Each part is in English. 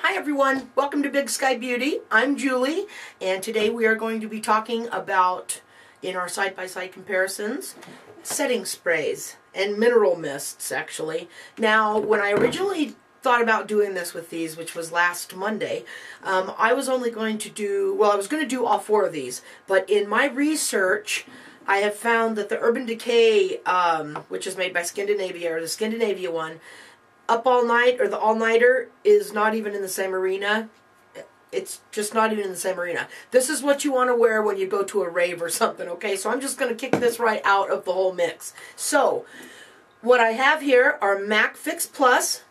Hi everyone, welcome to Big Sky Beauty. I'm Julie and today we are going to be talking about, in our side-by-side -side comparisons, setting sprays and mineral mists actually. Now when I originally thought about doing this with these, which was last Monday, um, I was only going to do, well I was going to do all four of these, but in my research I have found that the Urban Decay, um, which is made by Skindinavia, or the Skindinavia one, Up All Night, or the All Nighter, is not even in the same arena. It's just not even in the same arena. This is what you want to wear when you go to a rave or something, okay? So I'm just going to kick this right out of the whole mix. So, what I have here are MAC Fix Plus,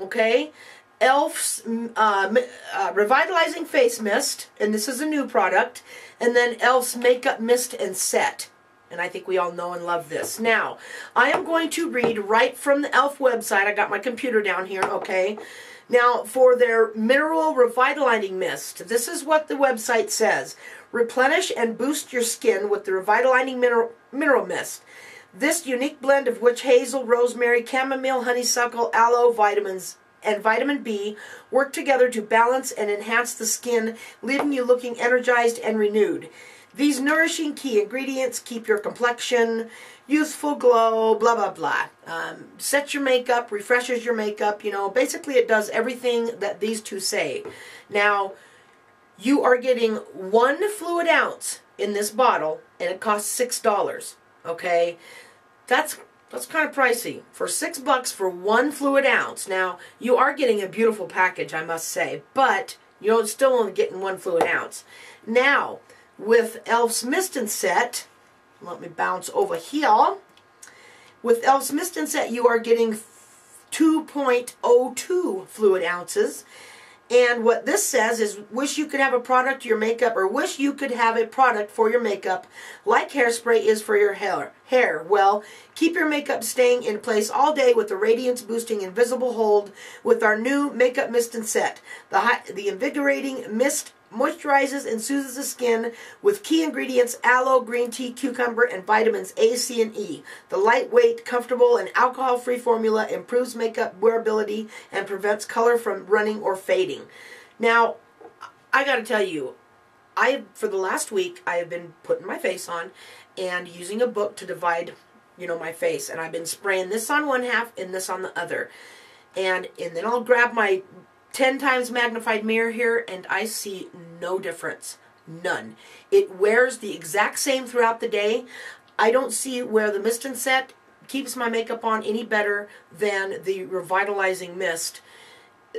okay? Elf's uh, uh, Revitalizing Face Mist, and this is a new product, and then Elf's Makeup Mist and Set. And I think we all know and love this. Now, I am going to read right from the ELF website. I got my computer down here, okay? Now, for their Mineral Revitalizing Mist, this is what the website says. Replenish and boost your skin with the Revitalizing Mineral, mineral Mist. This unique blend of witch hazel, rosemary, chamomile, honeysuckle, aloe, vitamins, and vitamin B work together to balance and enhance the skin, leaving you looking energized and renewed. These nourishing key ingredients keep your complexion, youthful glow, blah, blah, blah. Um, sets your makeup, refreshes your makeup, you know, basically it does everything that these two say. Now, you are getting one fluid ounce in this bottle, and it costs $6, okay? That's that's kind of pricey. For six bucks for one fluid ounce. Now, you are getting a beautiful package, I must say, but you're still only getting one fluid ounce. Now, with Elf's Mist and Set, let me bounce over here. With Elf's Mist and Set, you are getting 2.02 fluid ounces. And what this says is wish you could have a product for your makeup or wish you could have a product for your makeup like hairspray is for your hair. Hair. Well, keep your makeup staying in place all day with the radiance boosting invisible hold with our new makeup mist and set. The high, the invigorating mist moisturizes and soothes the skin with key ingredients aloe, green tea, cucumber, and vitamins A, C, and E. The lightweight, comfortable, and alcohol-free formula improves makeup wearability and prevents color from running or fading. Now, I got to tell you, I for the last week I have been putting my face on and using a book to divide, you know, my face, and I've been spraying this on one half and this on the other. And and then I'll grab my 10 times magnified mirror here and I see no difference. None. It wears the exact same throughout the day. I don't see where the mist and set keeps my makeup on any better than the revitalizing mist.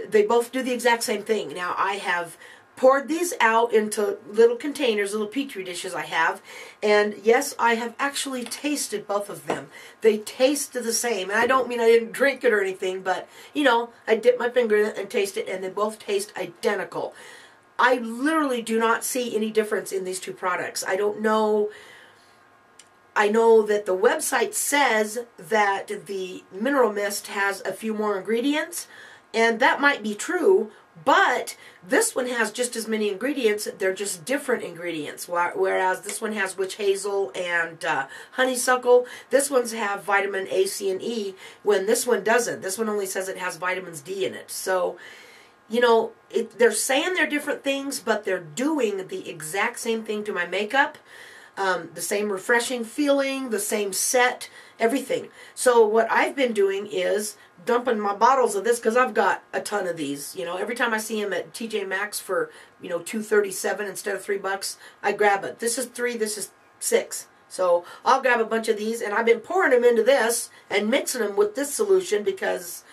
They both do the exact same thing. Now I have poured these out into little containers, little petri dishes I have, and yes, I have actually tasted both of them. They taste the same, and I don't mean I didn't drink it or anything, but, you know, I dip my finger in it and taste it, and they both taste identical. I literally do not see any difference in these two products. I don't know... I know that the website says that the mineral mist has a few more ingredients, and that might be true, but this one has just as many ingredients. They're just different ingredients. Whereas this one has witch hazel and uh, honeysuckle. This one's have vitamin A, C, and E. When this one doesn't. This one only says it has vitamins D in it. So, you know, it, they're saying they're different things, but they're doing the exact same thing to my makeup. Um, the same refreshing feeling, the same set, everything. So what I've been doing is dumping my bottles of this because I've got a ton of these. You know, every time I see them at TJ Maxx for, you know, 237 instead of 3 bucks, I grab it. This is 3, this is 6. So I'll grab a bunch of these and I've been pouring them into this and mixing them with this solution because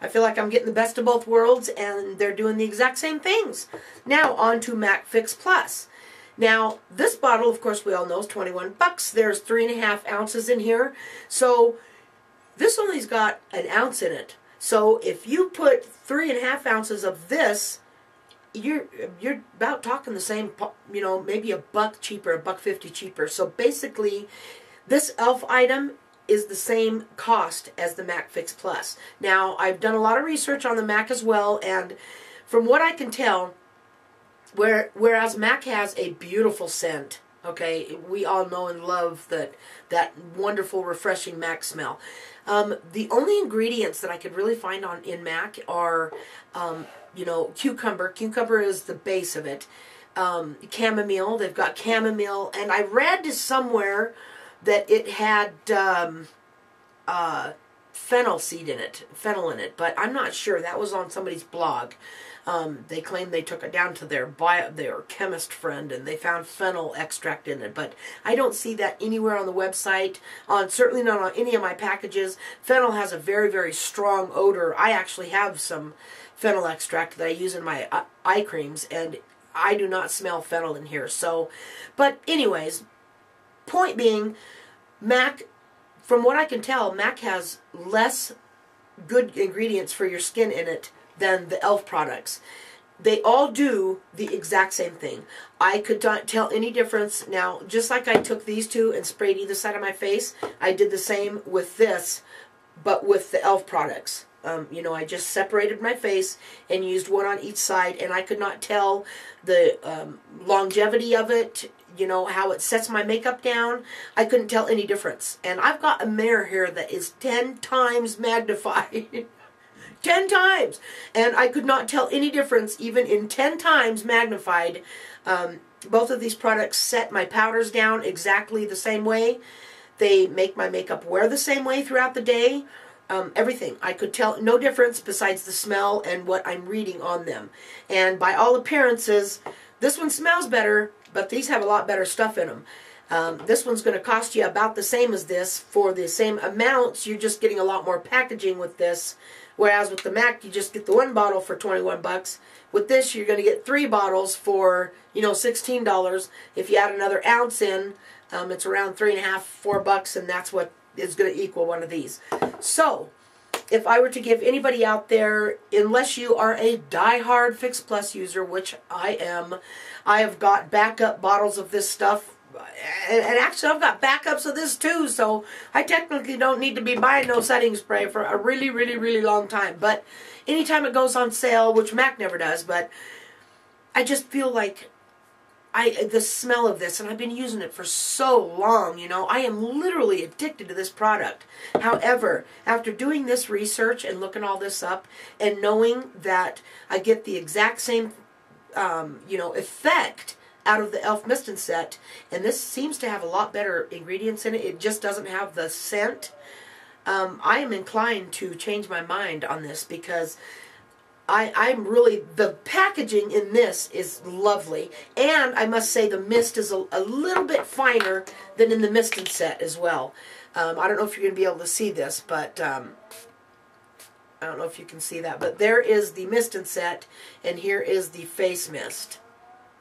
I feel like I'm getting the best of both worlds and they're doing the exact same things. Now on to MAC Fix Plus. Now, this bottle, of course, we all know is 21 bucks. There's three and a half ounces in here. So, this only's got an ounce in it. So, if you put three and a half ounces of this, you're you're about talking the same, you know, maybe a buck cheaper, a buck fifty cheaper. So basically, this Elf item is the same cost as the Mac Fix Plus. Now, I've done a lot of research on the Mac as well, and from what I can tell, where, whereas MAC has a beautiful scent, Okay, we all know and love that that wonderful, refreshing Mac smell. Um, the only ingredients that I could really find on in Mac are, um, you know, cucumber. Cucumber is the base of it. Um, chamomile. They've got chamomile, and I read somewhere that it had um, uh, fennel seed in it, fennel in it, but I'm not sure. That was on somebody's blog. Um, they claim they took it down to their bio, their chemist friend and they found fennel extract in it, but I don't see that anywhere on the website. On certainly not on any of my packages. Fennel has a very very strong odor. I actually have some fennel extract that I use in my uh, eye creams, and I do not smell fennel in here. So, but anyways, point being, Mac, from what I can tell, Mac has less good ingredients for your skin in it than the e.l.f. products. They all do the exact same thing. I could not tell any difference. Now, just like I took these two and sprayed either side of my face, I did the same with this, but with the e.l.f. products. Um, you know, I just separated my face and used one on each side, and I could not tell the um, longevity of it, you know, how it sets my makeup down. I couldn't tell any difference. And I've got a mirror here that is 10 times magnified. 10 times. And I could not tell any difference even in 10 times magnified. Um, both of these products set my powders down exactly the same way. They make my makeup wear the same way throughout the day. Um, everything. I could tell no difference besides the smell and what I'm reading on them. And by all appearances, this one smells better, but these have a lot better stuff in them. Um, this one's going to cost you about the same as this for the same amounts. You're just getting a lot more packaging with this Whereas with the Mac, you just get the one bottle for 21 bucks. With this, you're going to get three bottles for, you know, $16. If you add another ounce in, um, it's around three and a half, four bucks, and that's what is going to equal one of these. So, if I were to give anybody out there, unless you are a die-hard Fix Plus user, which I am, I have got backup bottles of this stuff and, actually I've got backups of this too, so I technically don't need to be buying no setting spray for a really, really, really long time. But anytime it goes on sale, which Mac never does, but I just feel like I the smell of this, and I've been using it for so long, you know, I am literally addicted to this product. However, after doing this research and looking all this up, and knowing that I get the exact same, um, you know, effect out of the Elf Mist and set, and this seems to have a lot better ingredients in it. It just doesn't have the scent. Um, I am inclined to change my mind on this because I, I'm really, the packaging in this is lovely. And I must say the mist is a, a little bit finer than in the mist and set as well. Um, I don't know if you're going to be able to see this, but um, I don't know if you can see that. But there is the mist and set, and here is the face mist.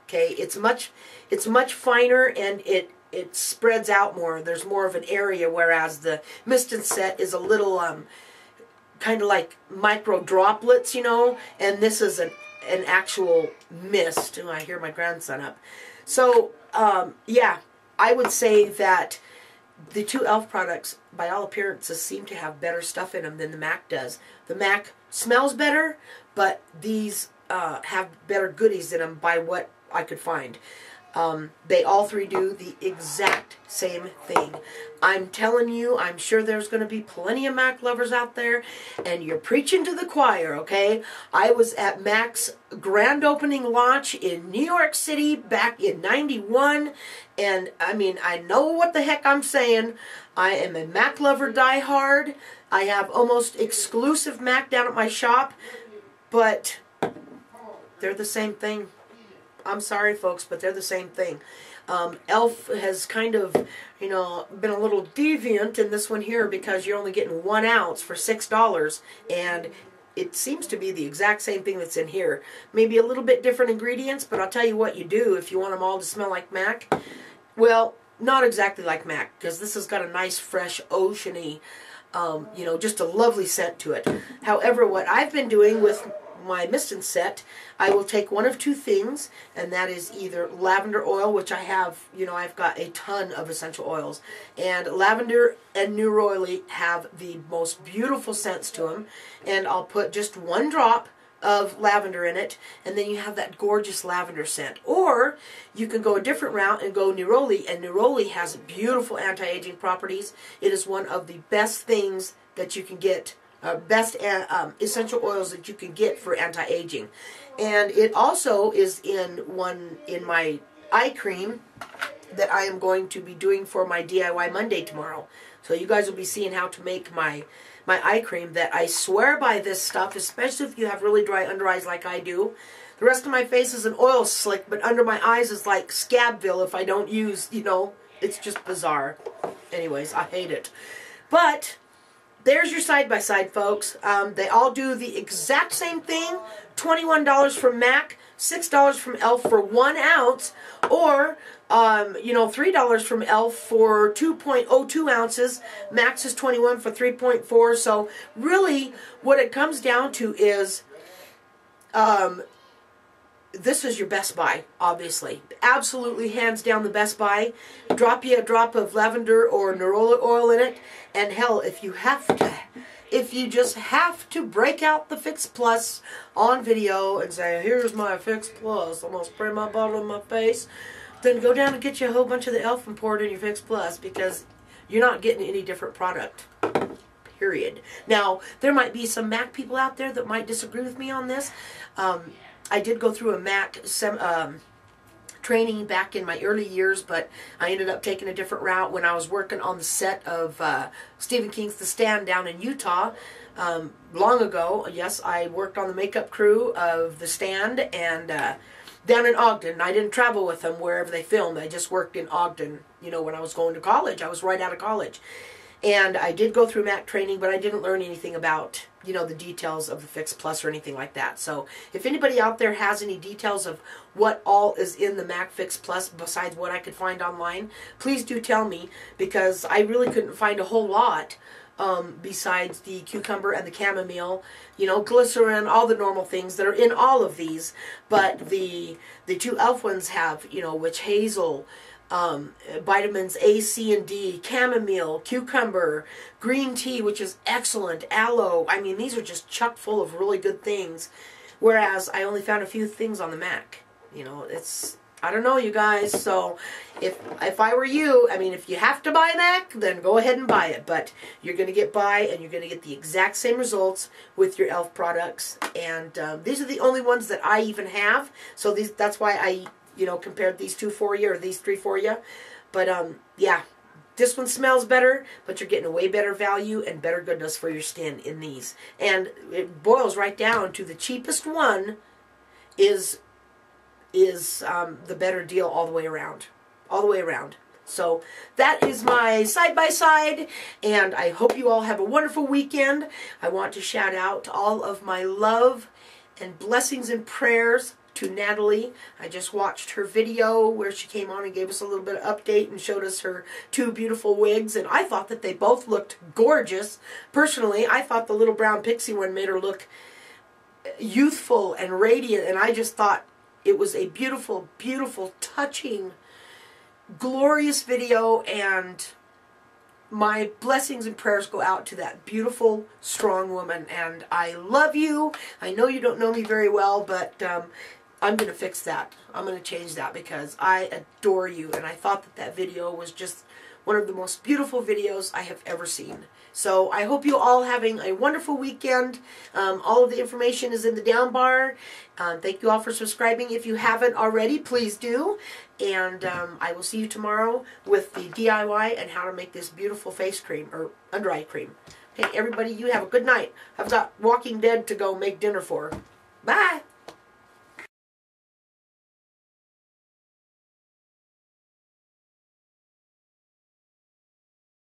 Okay, it's much it's much finer and it it spreads out more. There's more of an area, whereas the mist and set is a little um, kind of like micro droplets, you know, and this is an an actual mist. Oh, I hear my grandson up. So um, yeah, I would say that the two e.l.f. products, by all appearances, seem to have better stuff in them than the MAC does. The MAC smells better, but these uh, have better goodies in them by what I could find. Um, they all three do the exact same thing. I'm telling you, I'm sure there's going to be plenty of Mac lovers out there, and you're preaching to the choir, okay? I was at Mac's grand opening launch in New York City back in 91, and I mean, I know what the heck I'm saying. I am a Mac lover diehard. I have almost exclusive Mac down at my shop, but they're the same thing. I'm sorry, folks, but they're the same thing. Um, Elf has kind of, you know, been a little deviant in this one here because you're only getting one ounce for six dollars, and it seems to be the exact same thing that's in here. Maybe a little bit different ingredients, but I'll tell you what you do if you want them all to smell like Mac. Well, not exactly like Mac because this has got a nice, fresh, oceany, um, you know, just a lovely scent to it. However, what I've been doing with my mist and set, I will take one of two things, and that is either lavender oil, which I have, you know, I've got a ton of essential oils, and lavender and neroli have the most beautiful scents to them, and I'll put just one drop of lavender in it, and then you have that gorgeous lavender scent. Or you can go a different route and go neroli, and neroli has beautiful anti-aging properties. It is one of the best things that you can get, uh, best uh, um, essential oils that you can get for anti-aging. And it also is in one in my eye cream that I am going to be doing for my DIY Monday tomorrow. So you guys will be seeing how to make my my eye cream that I swear by this stuff, especially if you have really dry under eyes like I do. The rest of my face is an oil slick, but under my eyes is like Scabville if I don't use, you know, it's just bizarre. Anyways, I hate it. But there's your side-by-side, -side, folks. Um, they all do the exact same thing. $21 from MAC, $6 from e.l.f. for one ounce, or um, you know, $3 from e.l.f. for 2.02 ounces. Max is 21 for 3.4. So really what it comes down to is um, this is your best buy, obviously. Absolutely, hands down, the best buy. Drop you a drop of lavender or neroli oil in it. And hell, if you have to, if you just have to break out the Fix Plus on video and say, here's my Fix Plus, I'm going to spray my bottle in my face then go down and get you a whole bunch of the Elf and pour it in your Fix Plus because you're not getting any different product. Period. Now, there might be some MAC people out there that might disagree with me on this. Um, I did go through a MAC sem um, training back in my early years, but I ended up taking a different route when I was working on the set of uh, Stephen King's The Stand down in Utah. Um, long ago, yes, I worked on the makeup crew of The Stand, and uh, down in Ogden. I didn't travel with them wherever they filmed. I just worked in Ogden, you know, when I was going to college. I was right out of college. And I did go through MAC training, but I didn't learn anything about, you know, the details of the Fix Plus or anything like that. So if anybody out there has any details of what all is in the MAC Fix Plus besides what I could find online, please do tell me because I really couldn't find a whole lot um, besides the cucumber and the chamomile, you know, glycerin, all the normal things that are in all of these. But the the two elf ones have, you know, witch hazel, um, vitamins A, C, and D, chamomile, cucumber, green tea, which is excellent, aloe. I mean, these are just chock full of really good things. Whereas I only found a few things on the Mac. You know, it's I don't know, you guys. So, if if I were you, I mean, if you have to buy Mac, then go ahead and buy it. But you're going to get by, and you're going to get the exact same results with your Elf products. And um, these are the only ones that I even have. So these that's why I you know compared these two for you or these three for you. But um, yeah, this one smells better, but you're getting a way better value and better goodness for your skin in these. And it boils right down to the cheapest one is is um, the better deal all the way around. All the way around. So that is my side by side, and I hope you all have a wonderful weekend. I want to shout out all of my love and blessings and prayers to Natalie. I just watched her video where she came on and gave us a little bit of update and showed us her two beautiful wigs, and I thought that they both looked gorgeous. Personally, I thought the little brown pixie one made her look youthful and radiant, and I just thought it was a beautiful, beautiful, touching, glorious video, and my blessings and prayers go out to that beautiful, strong woman. And I love you. I know you don't know me very well, but um, I'm going to fix that. I'm going to change that because I adore you. And I thought that that video was just one of the most beautiful videos I have ever seen. So I hope you all having a wonderful weekend. Um, all of the information is in the down bar. Uh, thank you all for subscribing. If you haven't already, please do. And um, I will see you tomorrow with the DIY and how to make this beautiful face cream or under eye cream. Okay, everybody, you have a good night. I've got Walking Dead to go make dinner for. Bye.